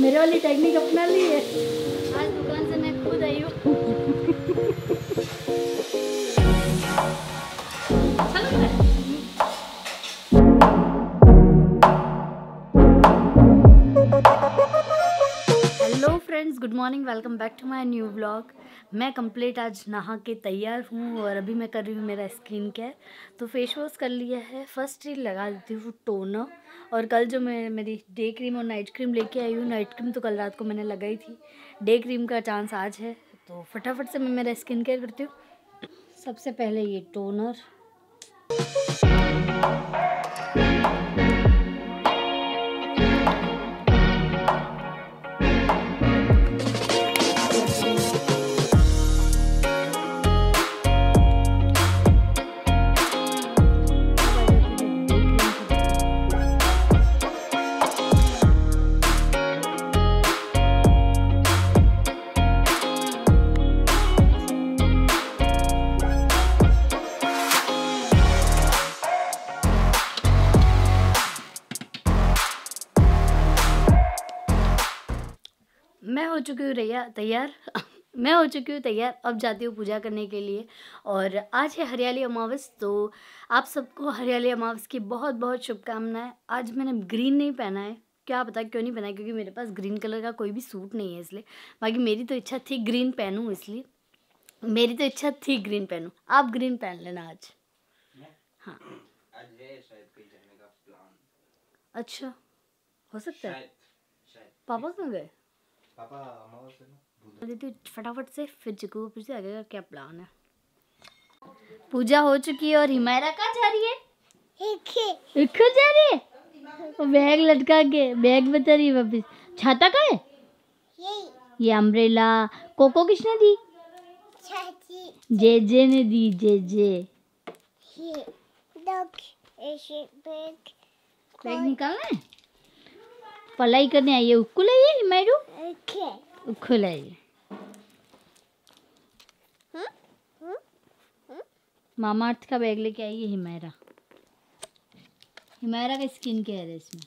मेरे वाली टेक्निक अपना ली है। आज दुकान से मैं खुद आई हूँ। Welcome back to my new blog मैं कंप्लीट आज नहा के तैयार हूँ और अभी मैं कर रही हूँ मेरा स्किन केयर तो फेस वॉश कर लिया है। फ़र्स्ट ही लगा देती हूँ टोनर और कल जो मैं, मेरी डे क्रीम और नाइट क्रीम लेके आई हूँ नाइट क्रीम तो कल रात को मैंने लगाई थी। डे क्रीम का चांस आज है। तो फटाफट से मैं मेरा स्किन केयर करती हूँ। सबसे पहले ये टोनर मैं हो चुकी हूँ रैया तैयार। मैं हो चुकी हूँ तैयार अब जाती हूँ पूजा करने के लिए। और आज है हरियाली अमावस तो आप सबको हरियाली अमावस की बहुत बहुत शुभकामनाएँ। आज मैंने ग्रीन नहीं पहना है। क्या पता क्यों नहीं पहना है? क्योंकि मेरे पास ग्रीन कलर का कोई भी सूट नहीं है इसलिए। बाकी मेरी तो इच्छा थी ग्रीन पहनूँ इसलिए। मेरी तो इच्छा थी ग्रीन पहनूँ। आप ग्रीन पहन लेना आज। हाँ। अच्छा। हो सकता है। पापा कहाँ गए? पापा अमावस है ना देती फटाफट से फिर को फिर से आगे का क्या प्लान है? पूजा हो चुकी है और हिमायरा कहाँ जा रही है? एक जा रही है? बैग लटका के बैग बता रही है वापिस। छाता का है? ये अम्ब्रेला कोको किसने दी? जे जे ने दी जे जे बैग। निकालना है? पढ़ाई करने आई है उसको लाइए हिमायरू उसको लाइए मामा अर्थ का बैग लेके आई है हिमायरा। हिमायरा का स्किन केयर है इसमें।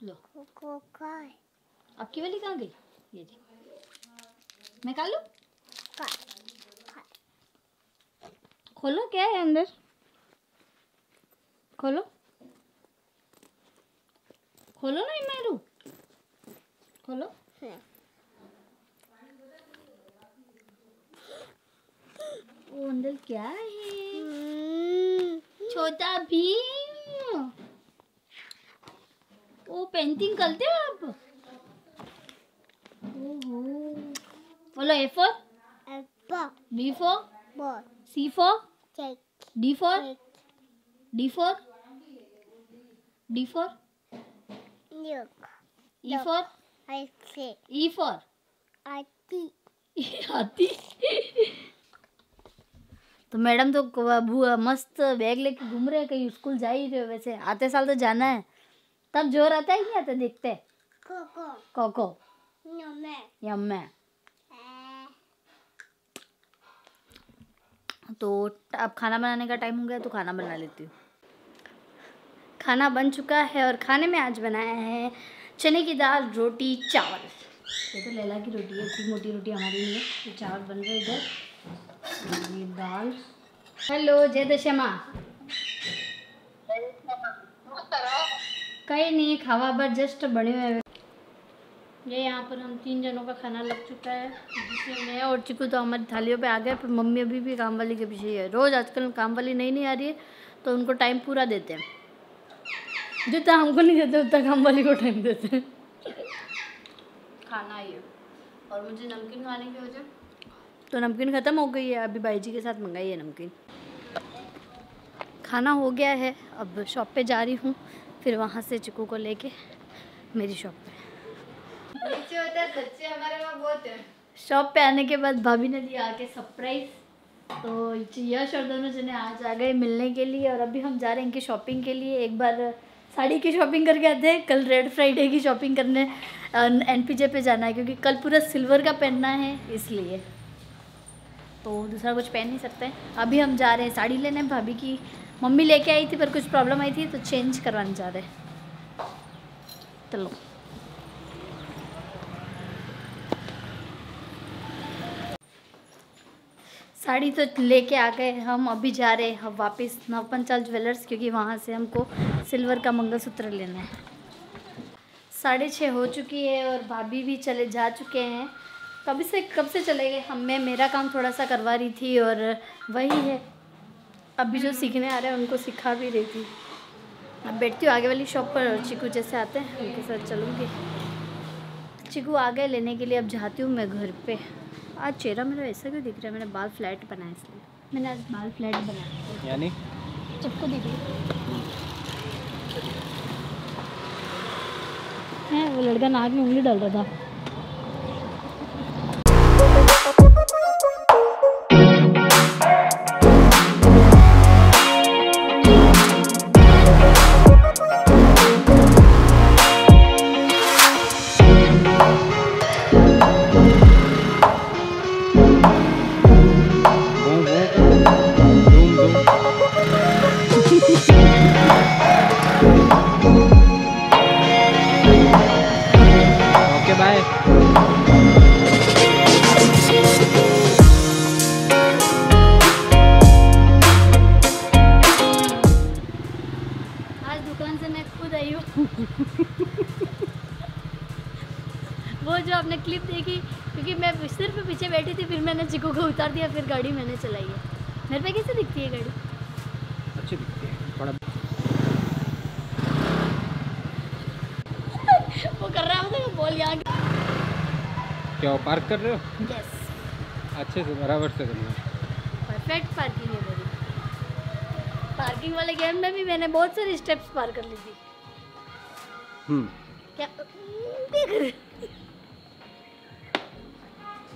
लो। आपकी वाली कहाँ गई? ये जी मैं खा लूँ? खोलो क्या है अंदर? खोलो। खोलो ना हिमायरू खोलो। वो अंदर क्या है? छोटा भीम। वो पेंटिंग करते हो आप? ओहो। बोलो A for B for C for D for D for D for E for E for हाथी तो मैडम तो मस्त बैग लेके घूम रहे हैं कहीं स्कूल जा ही रहे हो वैसे। आते साल तो जाना है। तब ज़ोर आता है कि आता? देखते हैं? कोको यम्मे यम्मे तो अब खाना बनाने का टाइम हो गया तो खाना बना लेती हूँ। खाना बन चुका है और खाने में आज बनाया है चने की दाल रोटी चावल। ये तो लैला की रोटी है इतनी मोटी रोटी हमारी नहीं है ये चावल बन रहे इधर। ये दाल। हेलो जय दशमा। कहीं नहीं खावा पर जस्ट बने हुए ये यहाँ पर हम तीन जनों का खाना लग चुका है जिसमें मैं और चिकू तो हमारी थालियों पे आ गए पर मम्मी अभी भी काम वाली के पीछे ही रोज़ आजकल काम वाली नहीं नहीं आ रही है तो उनको टाइम पूरा देते हैं। जितना हमको नहीं देते उतना काम वाली को टाइम देते हैं। खाना ये। और मुझे नमकीन खाने की वजह? तो नमकीन ख़त्म हो गई है अभी भाई जी के साथ मंगाई है नमकीन। खाना हो गया है अब शॉप पे जा रही हूँ फिर वहाँ से चिकू को लेके मेरी शॉप पे। बच्चे होते हैं, बच्चे हमारे वहाँ बहुत है। शॉप पे आने के बाद भाभी ने दिया आके सरप्राइज़ तो यश और दोनों जने आज आ गए मिलने के लिए और अभी हम जा रहे हैं इनकी शॉपिंग के लिए। एक बार साड़ी की शॉपिंग करके आते हैं, कल रेड फ्राइडे की शॉपिंग करने एन पी जे पे जाना है, क्योंकि कल पूरा सिल्वर का पहनना है, इसलिए। तो दूसरा कुछ पहन नहीं सकते। अभी हम जा रहे हैं साड़ी लेने, भाभी की मम्मी लेके आई थी पर कुछ प्रॉब्लम आई थी तो चेंज करवाने जा रहे हैं। चलो। साड़ी तो लेके आ गए, हम अभी जा रहे हैं, हम वापस नवपंचाल ज्वेलर्स, क्योंकि वहाँ से हमको सिल्वर का मंगलसूत्र लेना है। साढ़े छः हो चुकी है और भाभी भी चले, जा चुके हैं। कभी से, कब से चले गए? हम, मैं, मेरा काम थोड़ा सा करवा रही थी और वही है। अभी जो सीखने आ रहे हैं, उनको सिखा भी रही थी। अब बैठती हूँ आगे वाली शॉप पर और चिकू जैसे आते हैं, उनके साथ चलूँगी। चिकू आ गए लेने के लिए, अब जाती हूँ मैं घर पे। आज चेहरा मेरा ऐसा क्यों दिख रहा है? मैंने बाल फ्लैट बनाया इसलिए। मैंने आज बाल फ्लैट बनाया यानी? सबको दिख रही है। वो लड़का नाक में उंगली डाल रहा था। वो जो आपने क्लिप देखी क्योंकि मैं सिर्फ़ पीछे बैठी थी फिर मैंने चिकू को उतार दिया फिर गाड़ी मैंने चलाई है। मेरे पे कैसे दिखती है गाड़ी? अच्छी दिखती है थोड़ा वो कर रहा है बोल यहाँ क्या पार्क कर रहे हो? यस अच्छे से बराबर से करना परफेक्ट पार्किंग है मेरी। पार्किंग वाले गेम में भी मैंने बहुत सारी स्टेप्स पार कर ली थी।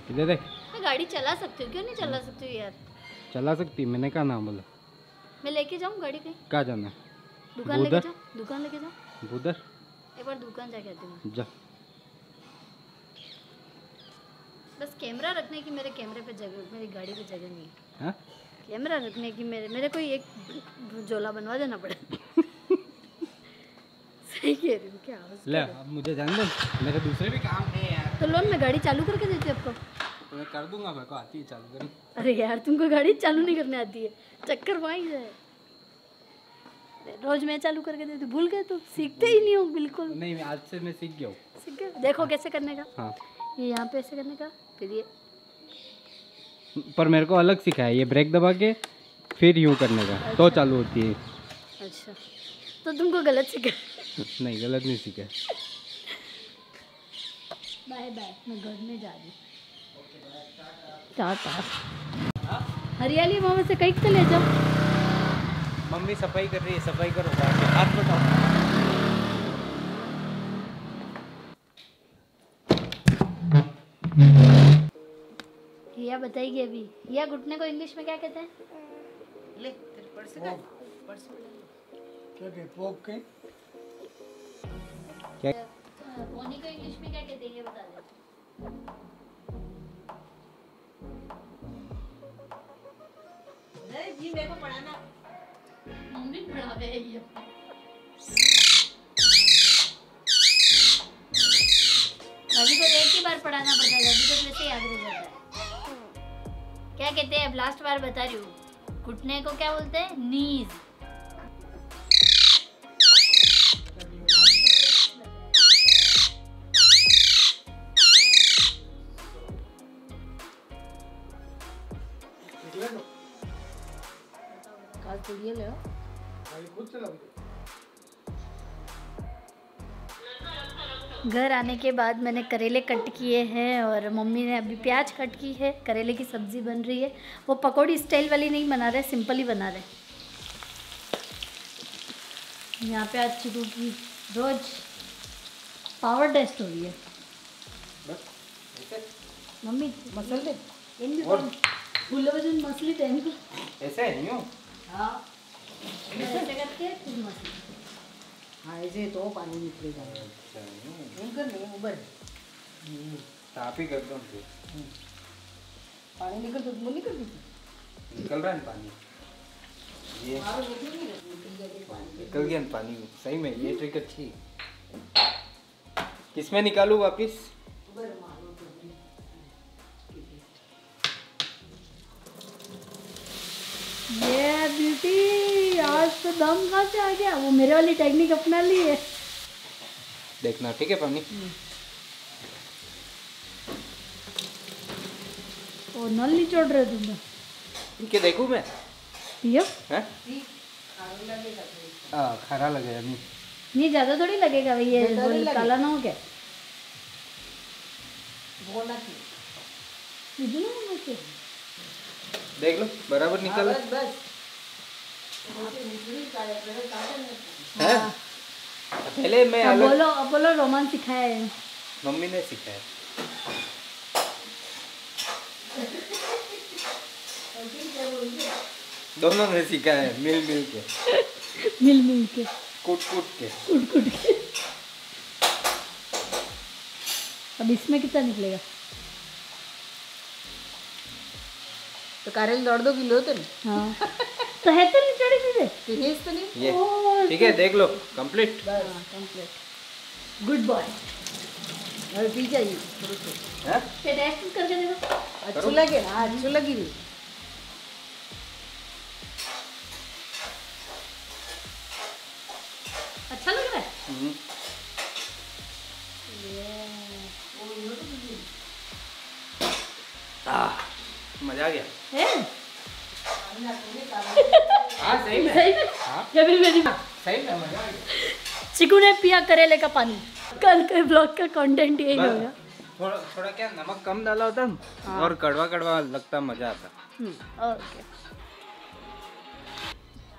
इधर देख। मैं गाड़ी चला सकती हूँ क्यों नहीं चला सकती हूँ यार? चला सकती मैंने क्या नाम बोला। मैं लेके जाऊँ गाड़ी कहीं कहाँ जाना दुकान लेके? जाऊँ दुकान लेके जाऊँ उधर एक बार दुकान जाके आती हूँ। जा। बस कैमरा रखने की मेरे कैमरे पे जगह मेरी गाड़ी पे जगह नहीं है। हाँ? कैमरा रखने की मेरे मेरे को एक झोला बनवा देना पड़े सही कह रही हूँ क्या ले अब मुझे जान दो। मेरे दूसरे भी काम है यार। तो लोन मैं गाड़ी चालू करके देती हूँ आपको। तो मैं कर दूँगा मेरे को आती है चालू करी अरे यार तुमको गाड़ी चालू नहीं करने आती है। चक्कर वहीं जाए रोज मैं चालू करके देती हूँ। भूल गए तो सीखते ही नहीं हो बिल्कुल। नहीं आज से मैं सीख गया हूँ। सीख गए? देखो कैसे करने का। हाँ। ये यहाँ पे ऐसे करने का फिर ये। पर मेरे को अलग सिखाया ये ब्रेक दबा के फिर यूँ करने का। तो चालू होती है। अच्छा। तो तुमको गलत सीखा नहीं गलत नहीं सीखा। बाय बाय मैं घर में जा रही टाटा। हरियाली मामा से कहीं चले जाओ। मम्मी सफ़ाई कर रही है सफ़ाई करो हाथ बताओ हिया बताइए अभी। हिया घुटने को इंग्लिश में क्या कहते हैं? ले तेरे क्या पोनी को इंग्लिश में क्या? कहते हैं ये बता दे मम्मी पढ़ा रहे हैं ये अभी तो एक ही बार पढ़ाना पड़ता है अभी तो याद रह जाता है। क्या कहते हैं? अब लास्ट बार बता रही हूँ। घुटने को क्या बोलते हैं? नीज। काल ले घर आने के बाद मैंने करेले कट किए हैं और मम्मी ने अभी प्याज कट की है। करेले की सब्ज़ी बन रही है। वो पकौड़ी स्टाइल वाली नहीं बना रहे सिंपल ही बना रहे। यहाँ पे आज चिकू की रोज पावर टेस्ट हो रही है। Mummy muscle. फूल वज़न मसली टाइम ऐसे यूँ हाँ? ऐसे हाँ ऐसे तो पानी निकलेगा। एंकर नहीं। ऊपर आप ही कर दो फिर पानी निकल तो निकल गई निकल रहा है पानी? ये निकल गया पानी। सही में ये ट्रिक अच्छी। किसमें निकालूं वापिस? ये ब्यूटी आज तो दम कहाँ से आ गया। वो मेरे वाली टेक्निक अपना ली है। देखना ठीक है पानी? और नल नहीं छोड़ रहे तुम है देखूँ मैं? पियो। हैं? हाँ खरा लगेगा नहीं नहीं ज़्यादा थोड़ी लगेगा भैया काला ना हो क्या बोला चाहिए। देख लो बराबर निकल। बस बस। है? पहले मैं अब अलग बोलो अब बोलो रोमान सिखाया है मम्मी ने सिखाया। दोनों ने सिखाया है मिल मिल के। मिल मिल के। कूट कूट के। कुट कुट के। अब इसमें कितना निकलेगा? तो कारेल दौड़ दो किलो तो नहीं। हाँ। तो है तो नहीं चढ़ी चीज़ें? तो हेज तो नहीं। ये। ठीक है देख लो। कंप्लीट बस कंप्लीट गुड बॉय अरे पी जाइए थोड़ा सा। है टेस्ट करके देखो। अच्छी लगे ना अच्छी लगी नहीं अच्छा लग रहा है? हम्म। मज़ा आ गया। है? हाँ सही में। सही में? हाँ। या फिर मेरी सही में मज़ा आ गया। चिकू ने पिया करेले का पानी। कल के ब्लॉग का कंटेंट यही होगा। थोड़ा थोड़ा क्या नमक कम डाला होता ना और कड़वा कड़वा लगता मज़ा आता। हम्म, ओके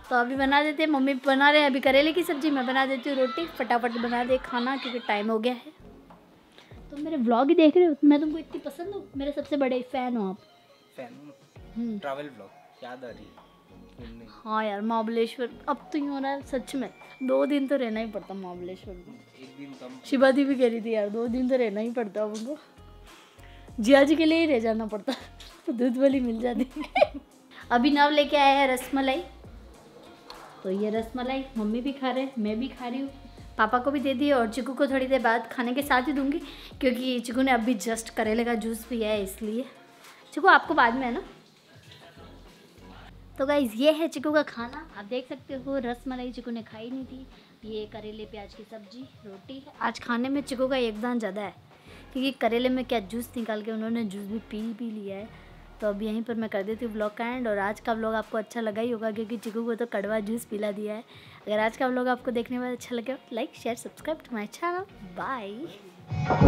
तो अभी बना देते हैं मम्मी बना रहे हैं अभी करेले की सब्ज़ी मैं बना देती हूँ रोटी फटाफट बना दे खाना क्योंकि टाइम हो गया है। तो मेरे व्लॉग ही देख रहे हो मैं तुमको इतनी पसंद हूँ मेरे सबसे बड़े फ़ैन हो आप। फ़ैन हम्म, ट्रैवल ब्लॉग याद आ रही है? हाँ यार महाबलेश्वर अब तो यूँ हो रहा है सच में। दो दिन तो रहना ही पड़ता महाबलेश्वर में। एक दिन कम। शिवा दी भी कह रही थी यार दो दिन तो रहना ही पड़ता उनको। जिया जी के लिए ही रह जाना पड़ता। तो दूध वाली मिल जाती। अभी नव लेके आए हैं रसमलाई। तो ये रसमलाई मम्मी भी खा रहे हैं मैं भी खा रही हूँ। पापा को भी दे दी और चिकू को थोड़ी देर बाद खाने के साथ ही दूँगी क्योंकि चिकू ने अभी जस्ट करेले का जूस पिया है इसलिए। चिकू आपको बाद में है ना? तो गाइज़ ये है चिकू का खाना। आप देख सकते हो, रस मलाई चिकू ने खाई नहीं थी। ये करेले प्याज की सब्ज़ी, रोटी आज खाने में चिकू का योगदान ज़्यादा है, क्योंकि करेले में क्या जूस निकाल के उन्होंने जूस भी पी भी लिया है। तो अब यहीं पर मैं कर देती हूँ ब्लॉग का एंड और आज का ब्लॉग आपको अच्छा लगा ही होगा, क्योंकि चिकू को तो कड़वा जूस पिला दिया है। अगर आज का ब्लॉग आपको देखने में अच्छा लगे like share subscribe to my channel bye